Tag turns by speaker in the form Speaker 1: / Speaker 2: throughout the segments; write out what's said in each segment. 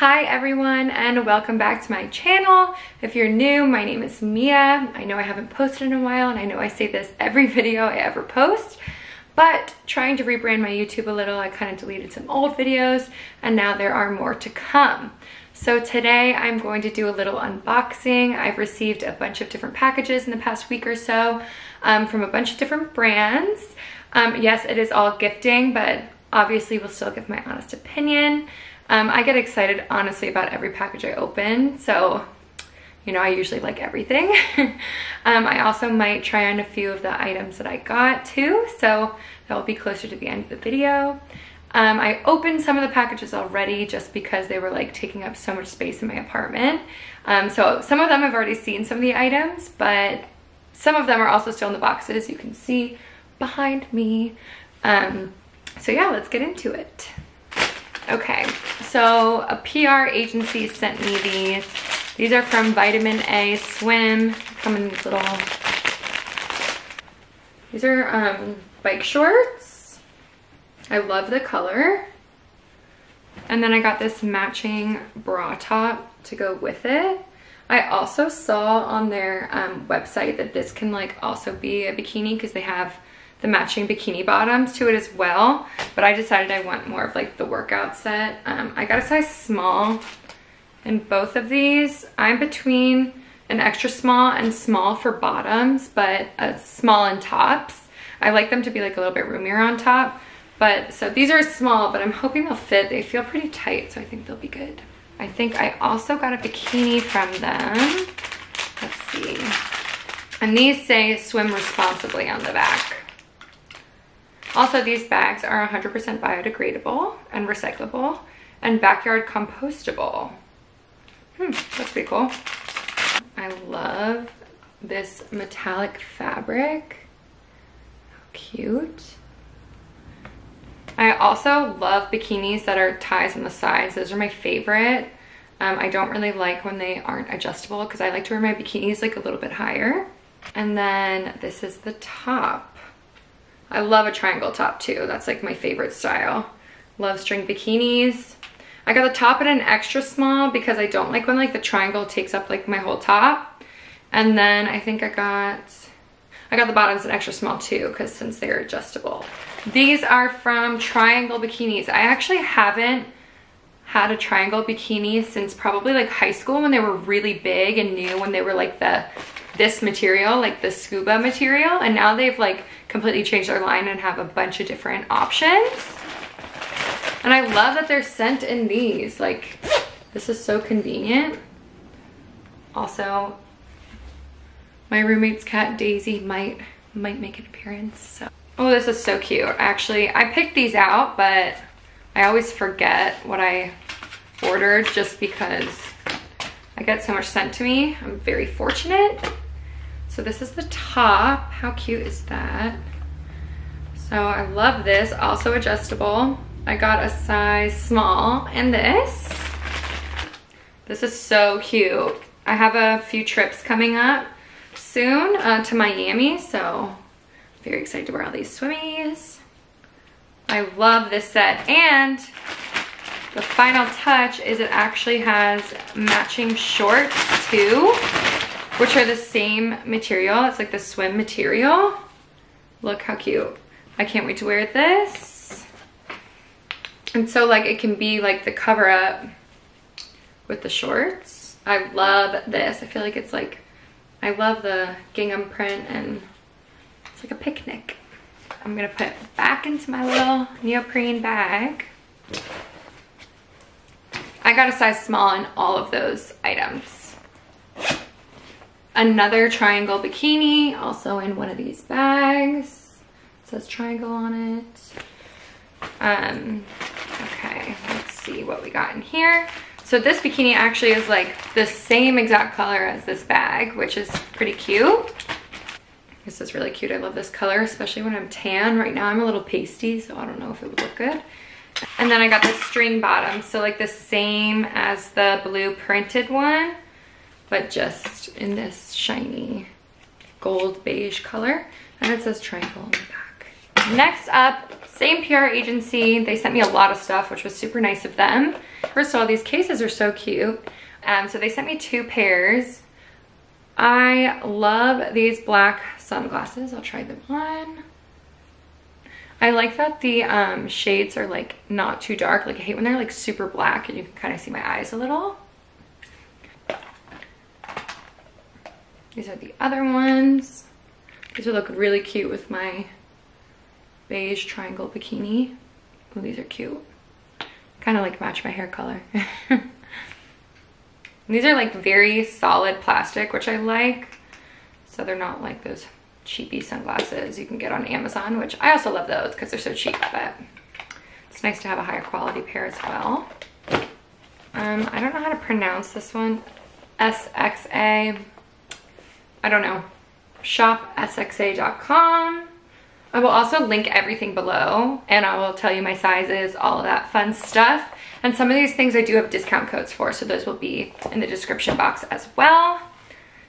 Speaker 1: Hi everyone and welcome back to my channel. If you're new, my name is Mia. I know I haven't posted in a while and I know I say this every video I ever post, but trying to rebrand my YouTube a little, I kind of deleted some old videos and now there are more to come. So today I'm going to do a little unboxing. I've received a bunch of different packages in the past week or so um, from a bunch of different brands. Um, yes, it is all gifting, but obviously we'll still give my honest opinion. Um, I get excited, honestly, about every package I open. So, you know, I usually like everything. um, I also might try on a few of the items that I got too. So that will be closer to the end of the video. Um, I opened some of the packages already just because they were like taking up so much space in my apartment. Um, so some of them I've already seen some of the items, but some of them are also still in the boxes. You can see behind me. Um, so yeah, let's get into it. Okay, so a PR agency sent me these. These are from Vitamin A Swim. Come in these little, these are um, bike shorts. I love the color. And then I got this matching bra top to go with it. I also saw on their um, website that this can like also be a bikini because they have the matching bikini bottoms to it as well. But I decided I want more of like the workout set. Um, I got a size small in both of these. I'm between an extra small and small for bottoms, but a small in tops. I like them to be like a little bit roomier on top. But so these are small, but I'm hoping they'll fit. They feel pretty tight, so I think they'll be good. I think I also got a bikini from them. Let's see. And these say swim responsibly on the back. Also, these bags are 100% biodegradable and recyclable and backyard compostable. Hmm, that's pretty cool. I love this metallic fabric. How cute. I also love bikinis that are ties on the sides. Those are my favorite. Um, I don't really like when they aren't adjustable because I like to wear my bikinis like a little bit higher. And then this is the top. I love a triangle top too. That's like my favorite style. Love string bikinis. I got the top in an extra small because I don't like when like the triangle takes up like my whole top. And then I think I got, I got the bottoms in extra small too because since they're adjustable. These are from Triangl Bikinis. I actually haven't had a Triangl bikini since probably like high school when they were really big and new when they were like the this material like the scuba material and now they've like completely change their line and have a bunch of different options. And I love that they're sent in these. Like, this is so convenient. Also, my roommate's cat Daisy might might make an appearance. So, oh, this is so cute. Actually, I picked these out, but I always forget what I ordered just because I get so much sent to me. I'm very fortunate. So this is the top. How cute is that? So I love this, also adjustable. I got a size small in this. This is so cute. I have a few trips coming up soon uh, to Miami, so very excited to wear all these swimmies. I love this set and the final touch is it actually has matching shorts too which are the same material. It's like the swim material. Look how cute. I can't wait to wear this. And so like it can be like the cover up with the shorts. I love this. I feel like it's like, I love the gingham print and it's like a picnic. I'm gonna put back into my little neoprene bag. I got a size small in all of those items another Triangl bikini, also in one of these bags. It says Triangl on it. Um, okay, let's see what we got in here. So this bikini actually is like the same exact color as this bag, which is pretty cute. This is really cute. I love this color, especially when I'm tan. Right now I'm a little pasty, so I don't know if it would look good. And then I got the string bottom, so like the same as the blue printed one but just in this shiny gold beige color. And it says Triangl on the back. Next up, same PR agency. They sent me a lot of stuff, which was super nice of them. First of all, these cases are so cute. Um, so they sent me two pairs. I love these black sunglasses. I'll try them on. I like that the um, shades are like not too dark. Like I hate when they're like super black and you can kind of see my eyes a little. These are the other ones. These would look really cute with my beige triangle bikini. Oh, these are cute. Kind of like match my hair color. these are like very solid plastic, which I like. So they're not like those cheapy sunglasses you can get on Amazon, which I also love those because they're so cheap, but it's nice to have a higher quality pair as well. Um, I don't know how to pronounce this one. SXA. I don't know. ShopSXA.com. I will also link everything below and I will tell you my sizes, all of that fun stuff. And some of these things I do have discount codes for, so those will be in the description box as well.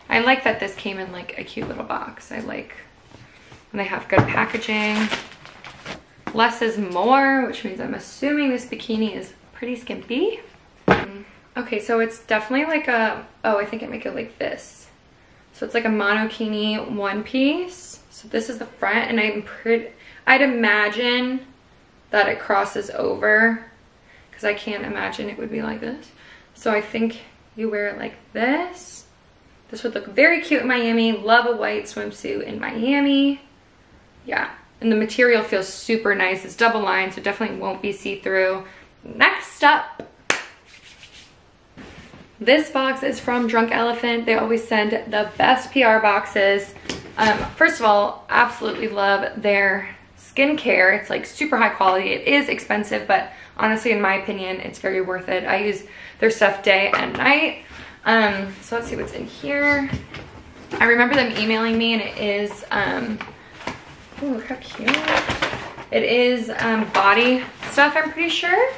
Speaker 1: I like that this came in like a cute little box. I like when they have good packaging. Less is more, which means I'm assuming this bikini is pretty skimpy. Mm-hmm. Okay, so it's definitely like a, oh, I think I make it like this. So it's like a monokini one piece. So this is the front and I'm pretty, I'd imagine that it crosses over because I can't imagine it would be like this. So I think you wear it like this this would look very cute in Miami. Love a white swimsuit in Miami. Yeah, and the material feels super nice. It's double lined, so definitely won't be see-through. Next up, this box is from Drunk Elephant. They always send the best PR boxes. Um, first of all, absolutely love their skincare. It's like super high quality. It is expensive, but honestly, in my opinion, it's very worth it. I use their stuff day and night. Um, so let's see what's in here. I remember them emailing me and it is, um, oh, look how cute. It is um, body stuff, I'm pretty sure.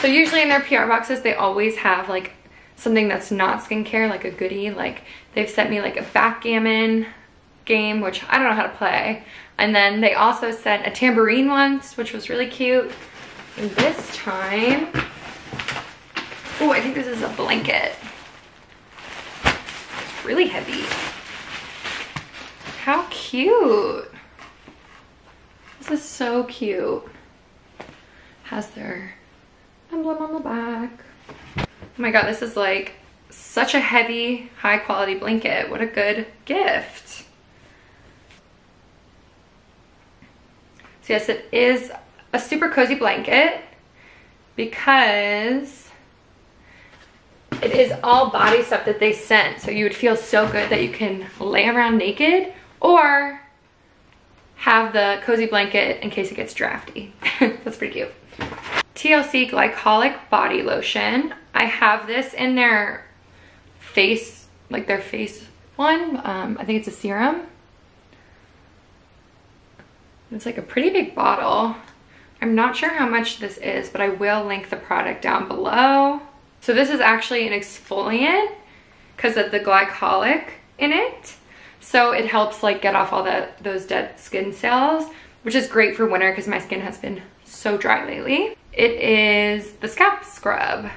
Speaker 1: So usually in their PR boxes, they always have like something that's not skincare, like a goodie. Like they've sent me like a backgammon game, which I don't know how to play. And then they also sent a tambourine once, which was really cute. And this time, Oh, I think this is a blanket. It's really heavy. How cute. This is so cute. Has their emblem on the back. Oh my god, this is like such a heavy, high quality blanket. What a good gift. So yes, it is a super cozy blanket because it is all body stuff that they sent. So you would feel so good that you can lay around naked or have the cozy blanket in case it gets drafty. That's pretty cute. TLC Glycolic Body Lotion. I have this in their face, like their face one. Um, I think it's a serum. It's like a pretty big bottle. I'm not sure how much this is, but I will link the product down below. So this is actually an exfoliant because of the glycolic in it. So it helps like get off all the those dead skin cells, which is great for winter because my skin has been so dry lately. It is the scalp scrub.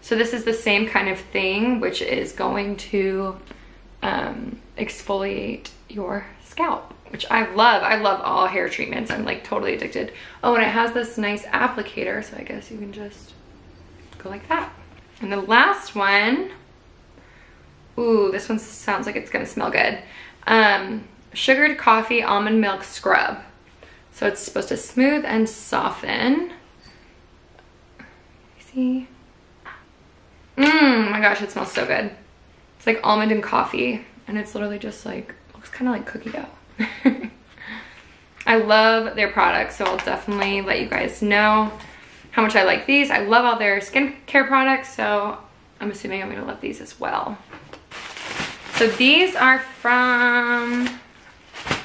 Speaker 1: So this is the same kind of thing, which is going to um, exfoliate your scalp, which I love. I love all hair treatments. I'm like totally addicted. Oh, and it has this nice applicator, so I guess you can just go like that. And the last one, ooh, this one sounds like it's gonna smell good. Um, sugared coffee almond milk scrub. So it's supposed to smooth and soften. Mmm, my gosh, it smells so good. It's like almond and coffee, and it's literally just like, looks kind of like cookie dough. I love their products, so I'll definitely let you guys know how much I like these. I love all their skincare products, so I'm assuming I'm gonna love these as well. So these are from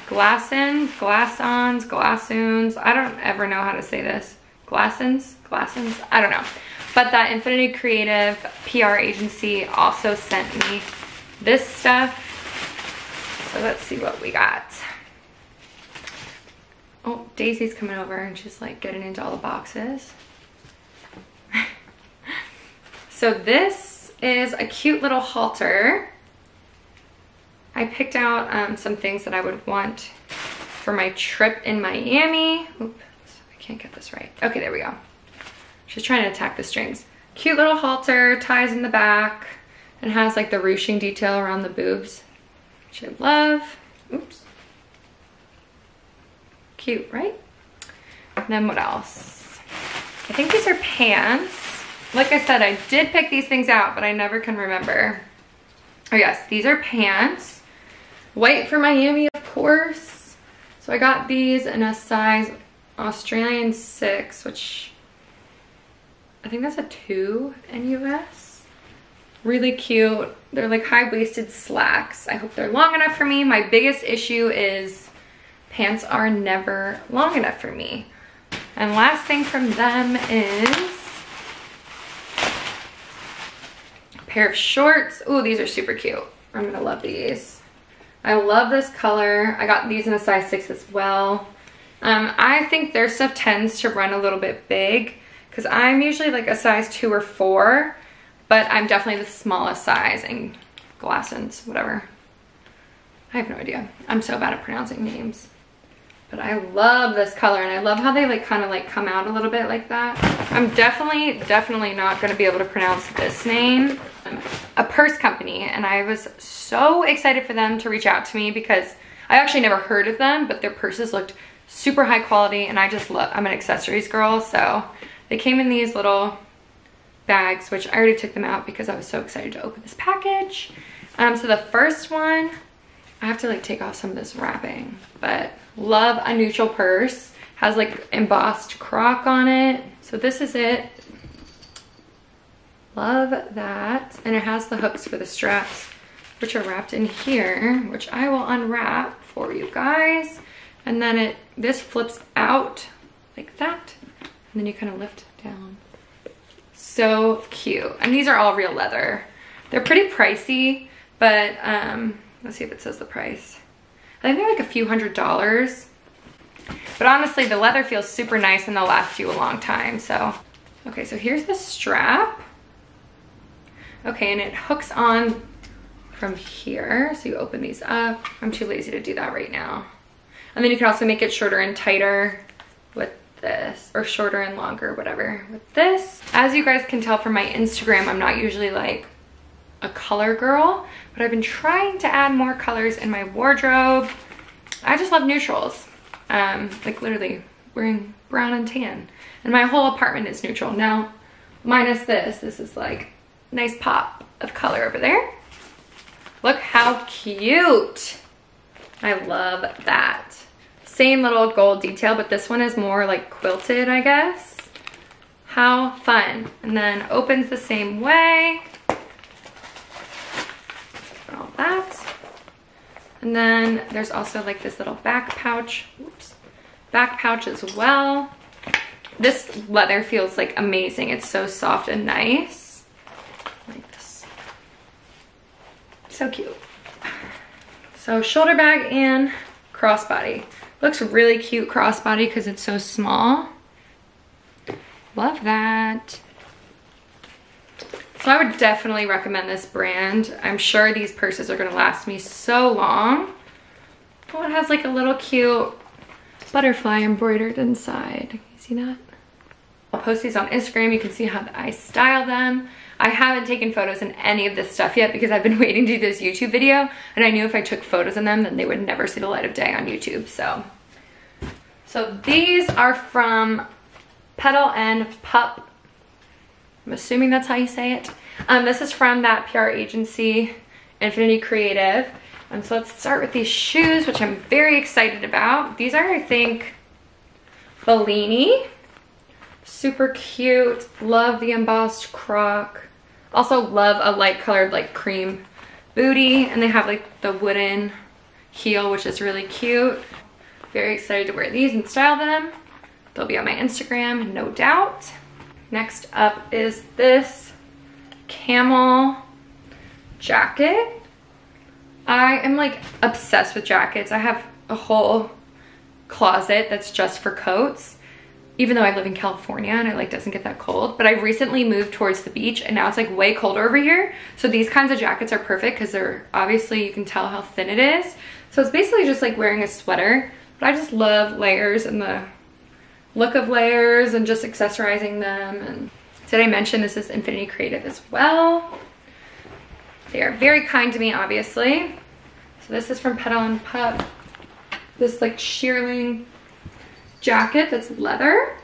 Speaker 1: Glassons, Glassons, Glassoons. I don't ever know how to say this. Glassons, Glassons, I don't know. But that Infinity Creative PR agency also sent me this stuff. So let's see what we got. Oh, Daisy's coming over and she's like getting into all the boxes. so this is a cute little halter. I picked out um, some things that I would want for my trip in Miami. Oops, I can't get this right. Okay, there we go. She's trying to attack the strings. Cute little halter, ties in the back, and has like the ruching detail around the boobs, which I love. Oops. Cute, right? And then what else? I think these are pants. Like I said, I did pick these things out, but I never can remember. Oh yes, these are pants. White for Miami, of course. So I got these in a size Australian 6, which I think that's a 2 in US. Really cute. They're like high-waisted slacks. I hope they're long enough for me. My biggest issue is pants are never long enough for me. And last thing from them is a pair of shorts. Ooh, these are super cute. I'm gonna love these. I love this color. I got these in a size six as well. Um, I think their stuff tends to run a little bit big because I'm usually like a size two or four, but I'm definitely the smallest size in Glassons, whatever. I have no idea. I'm so bad at pronouncing names. But I love this color and I love how they like kind of like come out a little bit like that. I'm definitely, definitely not gonna be able to pronounce this name. A purse company and I was so excited for them to reach out to me because I actually never heard of them, but their purses looked super high quality and I just love, I'm an accessories girl. So they came in these little bags, which I already took them out because I was so excited to open this package. Um, so the first one, I have to like take off some of this wrapping, but love a neutral purse. Has like embossed croc on it. So this is it. Love that. And it has the hooks for the straps, which are wrapped in here, which I will unwrap for you guys. And then it, this flips out like that. And then you kind of lift down. So cute. And these are all real leather. They're pretty pricey, but um, let's see if it says the price. I think they're like a few hundred dollars. But honestly, the leather feels super nice and they'll last you a long time. So, okay, so here's the strap. Okay, and it hooks on from here. So you open these up. I'm too lazy to do that right now. And then you can also make it shorter and tighter this or shorter and longer, whatever with this. As you guys can tell from my Instagram, I'm not usually like a color girl, but I've been trying to add more colors in my wardrobe. I just love neutrals. Um, like literally wearing brown and tan. And my whole apartment is neutral. Now, minus this, this is like nice pop of color over there. Look how cute. I love that. Same little gold detail, but this one is more like quilted, I guess. How fun. And then opens the same way all that. And then there's also like this little back pouch, Oops, back pouch as well. This leather feels like amazing. It's so soft and nice. Like this. So cute. So shoulder bag and crossbody. Looks really cute crossbody because it's so small. Love that. So I would definitely recommend this brand. I'm sure these purses are gonna last me so long. Oh, it has like a little cute butterfly embroidered inside. You see that? I'll post these on Instagram. You can see how I style them. I haven't taken photos in any of this stuff yet because I've been waiting to do this YouTube video and I knew if I took photos in them then they would never see the light of day on YouTube. So, so these are from Petal and Pup I'm assuming that's how you say it. Um, this is from that PR agency, Infinity Creative. And so let's start with these shoes, which I'm very excited about. These are, I think, Bellini. Super cute. Love the embossed croc. Also love a light colored like cream booty. And they have like the wooden heel, which is really cute. Very excited to wear these and style them. They'll be on my Instagram, no doubt. Next up is this camel jacket. I am like obsessed with jackets. I have a whole closet that's just for coats even though I live in California and it like doesn't get that cold, but I recently moved towards the beach and now it's like way colder over here. So these kinds of jackets are perfect because they're obviously you can tell how thin it is. So it's basically just like wearing a sweater, but I just love layers and the look of layers and just accessorizing them. And did I mention this is Infinity Creative as well? They are very kind to me, obviously. So this is from Petal and Pup. This like shearling jacket that's leather.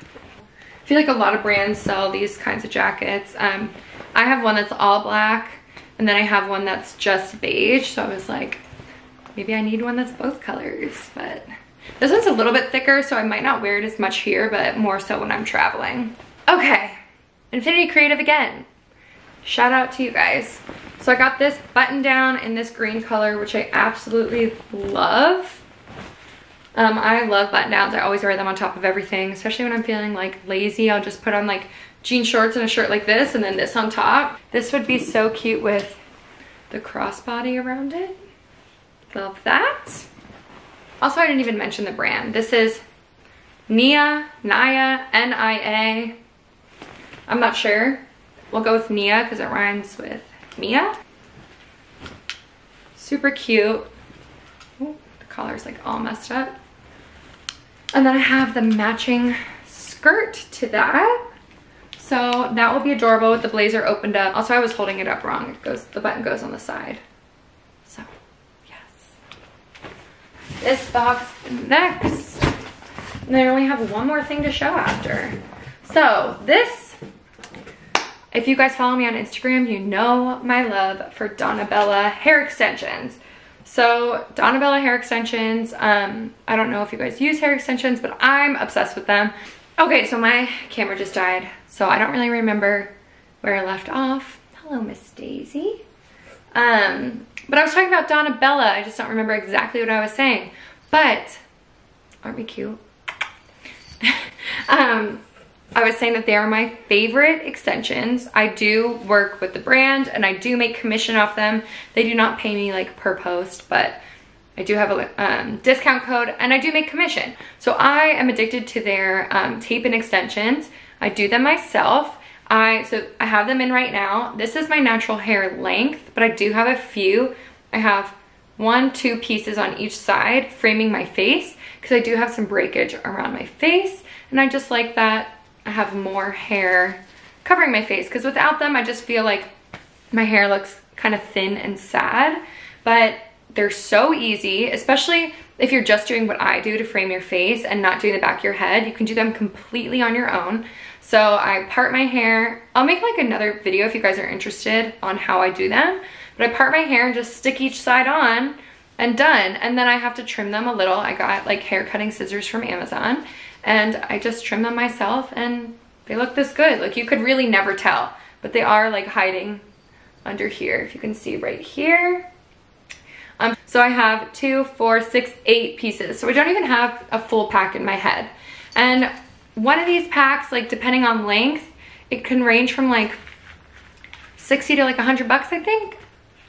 Speaker 1: I feel like a lot of brands sell these kinds of jackets. Um, I have one that's all black and then I have one that's just beige. So I was like, maybe I need one that's both colors, but this one's a little bit thicker, so I might not wear it as much here, but more so when I'm traveling. Okay, Infinity Creative again. Shout out to you guys. So I got this button down in this green color, which I absolutely love. Um, I love button downs. I always wear them on top of everything, especially when I'm feeling like lazy. I'll just put on like jean shorts and a shirt like this and then this on top. This would be so cute with the crossbody around it. Love that. Also, I didn't even mention the brand. This is Nia, Naya, N-I-A. I'm not sure. We'll go with Nia because it rhymes with Mia. Super cute. Ooh, the collar's like all messed up. And then I have the matching skirt to that. So that will be adorable with the blazer opened up. Also, I was holding it up wrong. It goes, the button goes on the side. So, yes. This box next. And then I only have one more thing to show after. So this, if you guys follow me on Instagram, you know my love for Donna Bella hair extensions. So Donna Bella hair extensions, um, I don't know if you guys use hair extensions, but I'm obsessed with them. Okay, so my camera just died, so I don't really remember where I left off. Hello, Miss Daisy. Um, but I was talking about Donna Bella. I just don't remember exactly what I was saying. But, aren't we cute? um, I was saying that they are my favorite extensions. I do work with the brand and I do make commission off them. They do not pay me like per post, but I do have a um, discount code and I do make commission. So I am addicted to their um, tape and extensions. I do them myself. I So I have them in right now. This is my natural hair length, but I do have a few. I have one, two pieces on each side framing my face because I do have some breakage around my face and I just like that I have more hair covering my face because without them I just feel like my hair looks kind of thin and sad but they're so easy especially if you're just doing what I do to frame your face and not doing the back of your head you can do them completely on your own so I part my hair I'll make like another video if you guys are interested on how I do them but I part my hair and just stick each side on and done and then I have to trim them a little I got like hair cutting scissors from Amazon and I just trim them myself and they look this good. Like you could really never tell, but they are like hiding under here. If you can see right here. Um, so I have two, four, six, eight pieces. So I don't even have a full pack in my head. And one of these packs, like depending on length, it can range from like 60 to like 100 bucks, I think.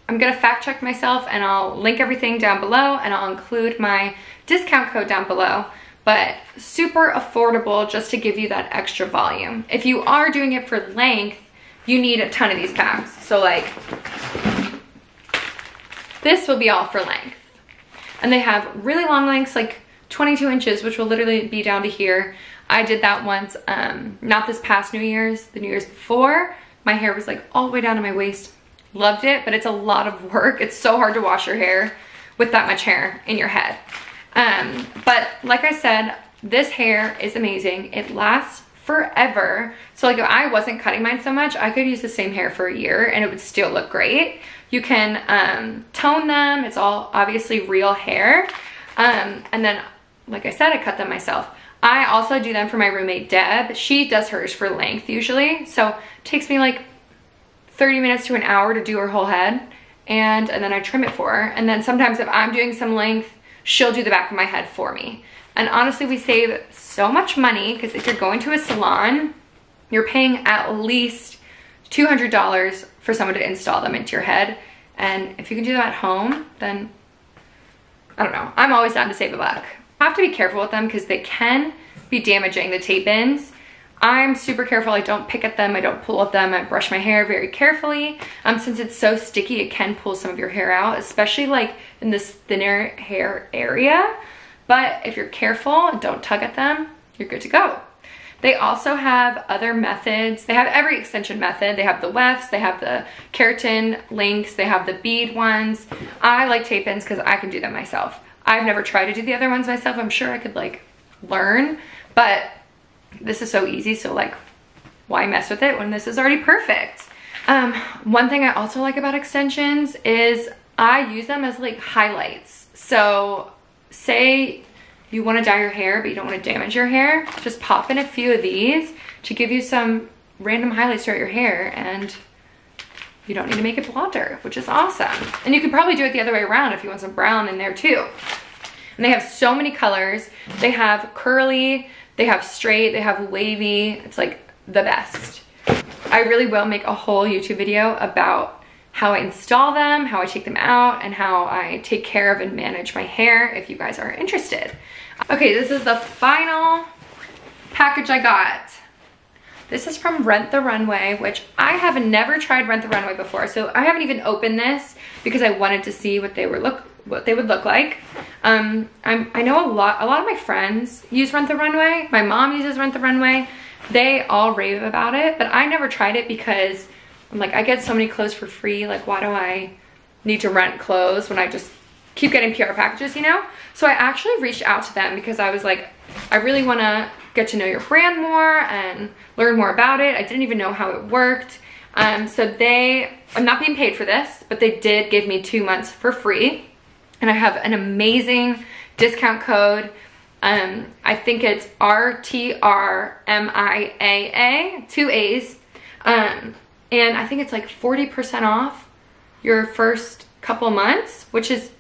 Speaker 1: I'm gonna fact check myself and I'll link everything down below and I'll include my discount code down below but super affordable just to give you that extra volume. If you are doing it for length, you need a ton of these packs. So like, this will be all for length. And they have really long lengths, like 22 inches, which will literally be down to here. I did that once, um, not this past New Year's, the New Year's before. My hair was like all the way down to my waist. Loved it, but it's a lot of work. It's so hard to wash your hair with that much hair in your head. Um, but like I said, this hair is amazing. It lasts forever. So like if I wasn't cutting mine so much, I could use the same hair for a year and it would still look great. You can um, tone them. It's all obviously real hair. Um, and then, like I said, I cut them myself. I also do them for my roommate Deb. She does hers for length usually. So it takes me like 30 minutes to an hour to do her whole head. And, and then I trim it for her. And then sometimes if I'm doing some length, she'll do the back of my head for me. And honestly, we save so much money because if you're going to a salon, you're paying at least $200 for someone to install them into your head. And if you can do that at home, then I don't know. I'm always down to save a buck. Have to be careful with them because they can be damaging, the tape ins. I'm super careful. I don't pick at them. I don't pull at them. I brush my hair very carefully. Um, since it's so sticky, it can pull some of your hair out, especially like in this thinner hair area. But if you're careful and don't tug at them, you're good to go. They also have other methods. They have every extension method. They have the wefts, they have the keratin links, they have the bead ones. I like tape ins because I can do them myself. I've never tried to do the other ones myself. I'm sure I could like learn, but this is so easy. So like, why mess with it when this is already perfect? Um, one thing I also like about extensions is I use them as like highlights. So say you want to dye your hair, but you don't want to damage your hair, just pop in a few of these to give you some random highlights throughout your hair and you don't need to make it blonder, which is awesome. And you could probably do it the other way around if you want some brown in there too. And they have so many colors. They have curly, they have straight, they have wavy. It's like the best. I really will make a whole YouTube video about how I install them, how I take them out, and how I take care of and manage my hair if you guys are interested. Okay, this is the final package I got. This is from Rent the Runway, which I have never tried Rent the Runway before. So I haven't even opened this because I wanted to see what they were look what they would look like. Um, I'm, I know a lot, a lot of my friends use Rent the Runway. My mom uses Rent the Runway. They all rave about it, but I never tried it because I'm like, I get so many clothes for free. Like, why do I need to rent clothes when I just keep getting PR packages, you know? So I actually reached out to them because I was like, I really want to get to know your brand more and learn more about it. I didn't even know how it worked. Um, so they, I'm not being paid for this, but they did give me two months for free and I have an amazing discount code. Um, I think it's R-T-R-M-I-A-A, two A's. Um, and I think it's like 40% off your first couple months, which is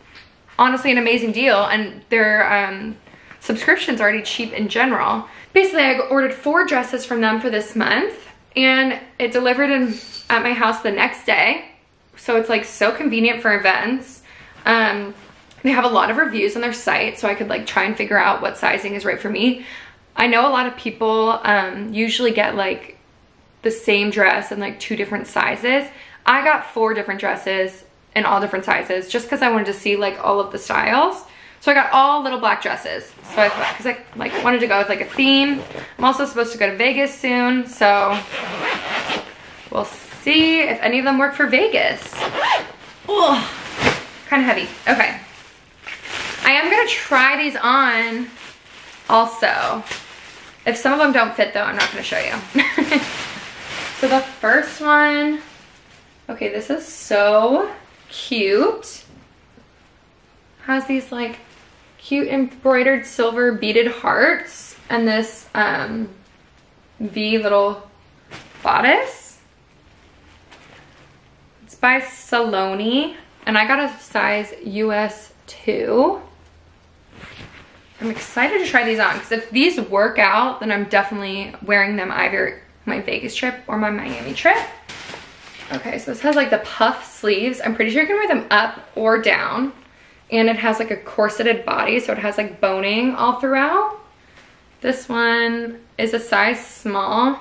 Speaker 1: honestly an amazing deal. And their um, subscription's already cheap in general. Basically, I ordered four dresses from them for this month and it delivered in, at my house the next day. So it's like so convenient for events. Um, they have a lot of reviews on their site, so I could like try and figure out what sizing is right for me. I know a lot of people um, usually get like the same dress in like two different sizes. I got four different dresses in all different sizes just because I wanted to see like all of the styles. So I got all little black dresses. So I thought, because I like wanted to go with like a theme. I'm also supposed to go to Vegas soon, so we'll see if any of them work for Vegas. Oh, kind of heavy. Okay. I am gonna try these on also. If some of them don't fit though, I'm not gonna show you. so the first one, okay, this is so cute. Has these like cute embroidered silver beaded hearts and this um, V little bodice. It's by Saloni and I got a size US 2. I'm excited to try these on because if these work out, then I'm definitely wearing them either my Vegas trip or my Miami trip. Okay, so this has like the puff sleeves. I'm pretty sure you can wear them up or down. And it has like a corseted body, so it has like boning all throughout. This one is a size small.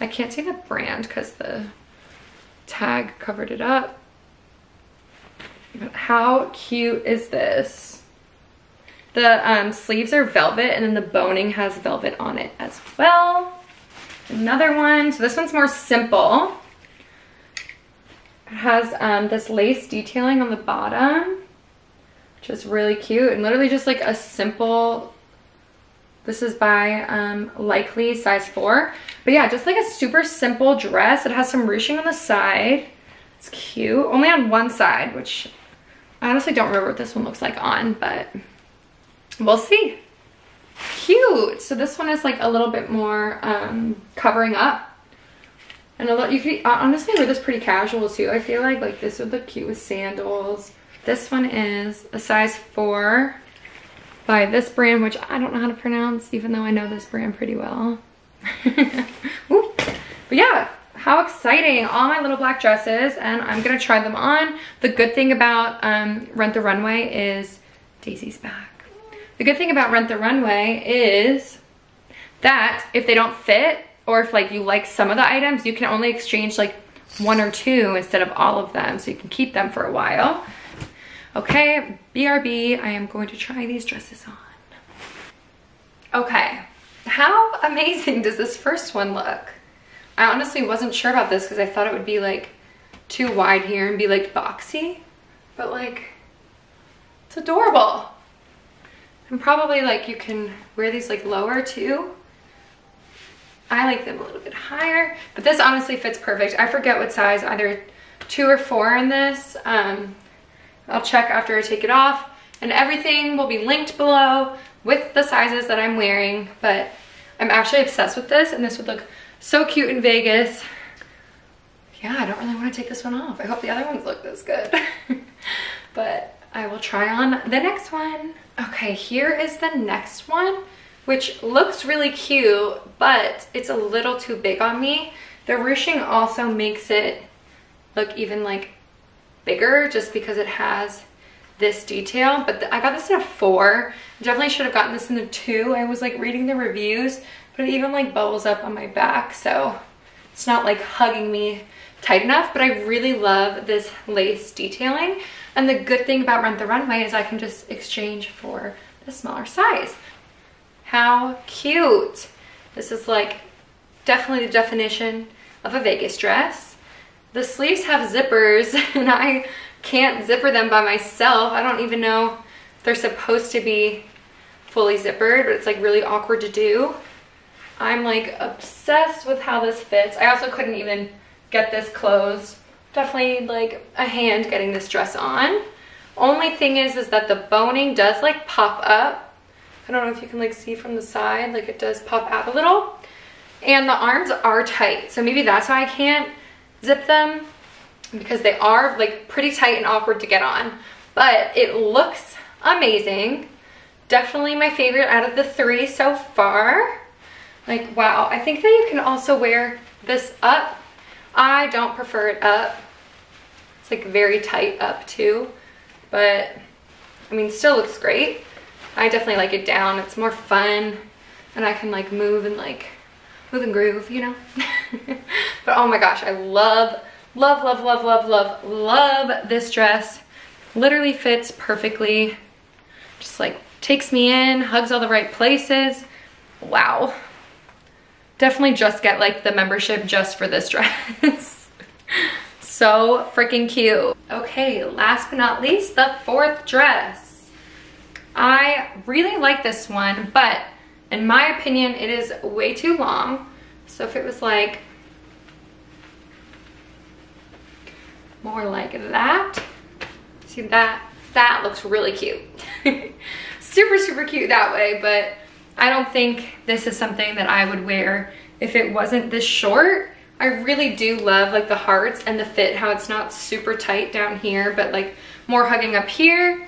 Speaker 1: I can't see the brand because the tag covered it up. But how cute is this? The um, sleeves are velvet and then the boning has velvet on it as well. Another one, so this one's more simple. It has um, this lace detailing on the bottom, is really cute and literally just like a simple, this is by um, Likely size four. But yeah, just like a super simple dress. It has some ruching on the side. It's cute, only on one side, which I honestly don't remember what this one looks like on, but we'll see. Cute. So this one is like a little bit more um, covering up. And a lot, you could honestly wear this pretty casual too. I feel like like this would look cute with sandals. This one is a size four by this brand, which I don't know how to pronounce, even though I know this brand pretty well. but yeah, how exciting. All my little black dresses, and I'm gonna try them on. The good thing about um, Rent the Runway is Daisy's back. The good thing about Rent the Runway is that if they don't fit, or if like you like some of the items, you can only exchange like one or two instead of all of them. So you can keep them for a while. Okay, BRB, I am going to try these dresses on. Okay, how amazing does this first one look? I honestly wasn't sure about this because I thought it would be like too wide here and be like boxy, but like, it's adorable. And probably like you can wear these like lower too. I like them a little bit higher, but this honestly fits perfect. I forget what size, either two or four in this. Um, I'll check after I take it off and everything will be linked below with the sizes that I'm wearing, but I'm actually obsessed with this and this would look so cute in Vegas. Yeah, I don't really want to take this one off. I hope the other ones look this good. but I will try on the next one. Okay, here is the next one, which looks really cute, but it's a little too big on me. The ruching also makes it look even like bigger just because it has this detail, but I got this in a four. Definitely should have gotten this in a two. I was like reading the reviews, but it even like bubbles up on my back. So it's not like hugging me tight enough, but I really love this lace detailing. And the good thing about Rent the Runway is I can just exchange for the smaller size. How cute. This is like definitely the definition of a Vegas dress. The sleeves have zippers and I can't zipper them by myself. I don't even know if they're supposed to be fully zippered, but it's like really awkward to do. I'm like obsessed with how this fits. I also couldn't even get this closed. Definitely like a hand getting this dress on. Only thing is, is that the boning does like pop up. I don't know if you can like see from the side, like it does pop out a little. And the arms are tight, so maybe that's why I can't zip them because they are like pretty tight and awkward to get on. But it looks amazing. Definitely my favorite out of the three so far. Like, wow. I think that you can also wear this up. I don't prefer it up. It's like very tight up too. But, I mean, still looks great. I definitely like it down. It's more fun. And I can like move and like, move and groove, you know? but oh my gosh, I love Love, love, love, love, love, love this dress. Literally fits perfectly. Just like takes me in, hugs all the right places. Wow. Definitely just get like the membership just for this dress. so freaking cute. Okay, last but not least, the fourth dress. I really like this one, but in my opinion, it is way too long. So if it was like more like that. See that? That looks really cute. super, super cute that way, but I don't think this is something that I would wear if it wasn't this short. I really do love like the hearts and the fit, how it's not super tight down here, but like more hugging up here.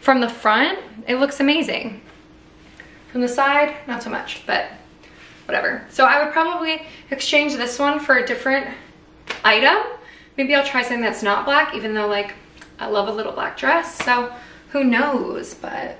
Speaker 1: From the front, it looks amazing. From the side, not so much, but whatever. So I would probably exchange this one for a different item Maybe I'll try something that's not black, even though like I love a little black dress. So who knows, but.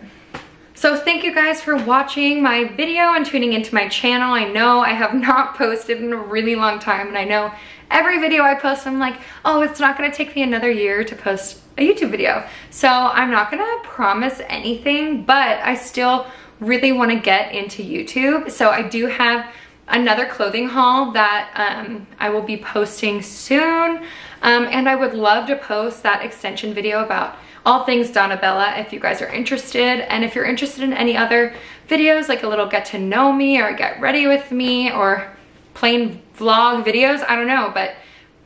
Speaker 1: So thank you guys for watching my video and tuning into my channel. I know I have not posted in a really long time and I know every video I post, I'm like, oh, it's not gonna take me another year to post a YouTube video. So I'm not gonna promise anything, but I still really wanna get into YouTube. So I do have another clothing haul that um, I will be posting soon. Um, and I would love to post that extension video about all things Donna Bella if you guys are interested. And if you're interested in any other videos, like a little get to know me or get ready with me or plain vlog videos, I don't know, but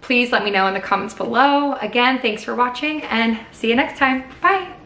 Speaker 1: please let me know in the comments below. Again, thanks for watching and see you next time. Bye.